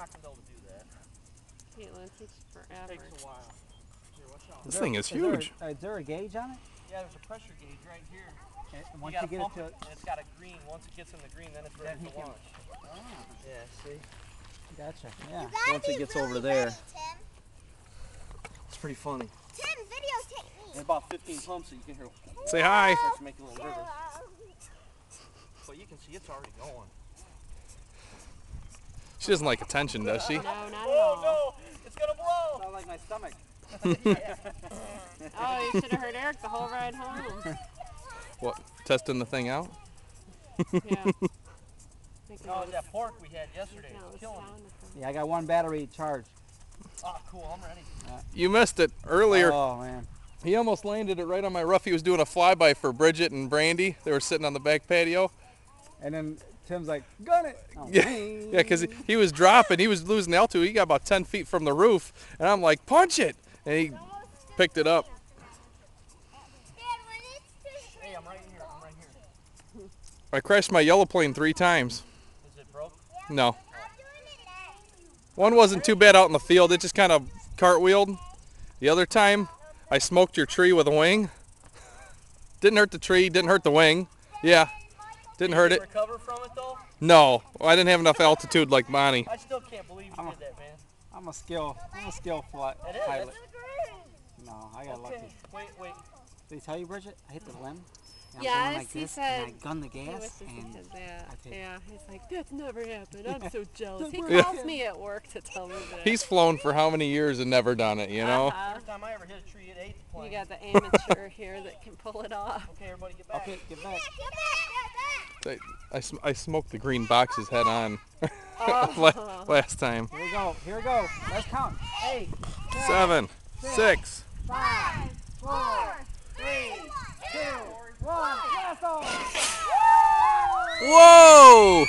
not gonna be able to do that. Caitlin, it takes It takes a while. Here, watch out. This thing is huge. There a, is there a gauge on it? Yeah, there's a pressure gauge right here. Uh, and once gotta you, get pump it to it, and it's got a green. Once it gets in the green, then it's ready Then to can- launch. Ah. Yeah, see? gotcha. Yeah. Once it gets over there, it's pretty funny. Tim, videotape And me. about 15 pumps, so you can hear Say hi. starts to make a little river. But you can see it's already going. She doesn't like attention, does she? No, not at Oh no! It's gonna blow! Sound like my stomach. Oh, you should have heard Eric the whole ride home. What? Testing the thing out? Yeah. Making Oh, that pork we had yesterday. making all It's the killing me. sound effects. Yeah, I got one battery charged. Oh, cool. I'm ready. You missed it earlier. Oh man. He almost landed it right on my rough. He was doing a flyby for Bridget and Brandy. They were sitting on the back patio. And then Tim's like, gun it. Oh, Yeah, yeah, because he, he was dropping. He was losing altitude. He got about 10 feet from the roof. And I'm like, punch it. And he picked it up. Dad, when it's Hey, I'm right here. I'm right here. I crashed my yellow plane three times. Is it broke? No. I'm doing it next. One wasn't too bad out in the field. It just kind of cartwheeled. The other time, I smoked your tree with a wing. Didn't hurt the tree, didn't hurt the wing. Yeah, didn't hurt it. recover from it though? No, I didn't have enough altitude like Bonnie. I still can't believe you I'm a- did that, man. I'm a skill. I'm a skill flight It is. pilot. No, I got Okay. lucky. Wait, wait. Did he tell you, Bridget? I hit the limb. and I'm going like he this, said And I gun the gas, he and had that. Yeah, he's like, that's never happened. I'm so jealous. He Never calls me at work to tell me that. He's flown for how many years and never done it, you know? Uh-huh. First time I ever hit a tree, it ate the You got the amateur here that can pull it off. Okay, everybody get back. okay, get back. Get back, get back. I, I, sm- I smoked the green boxes head on oh. la- last time. Here we go. Here we go. Let's count. Eight, Seven, six. five, four, three, two, one. Blast off! Whoa!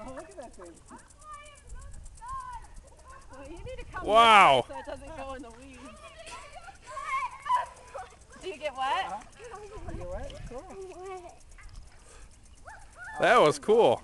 Oh, look at that thing. Well, you need to come Wow. so it doesn't go in the weeds. Do you get wet? You wet? Cool. That was cool.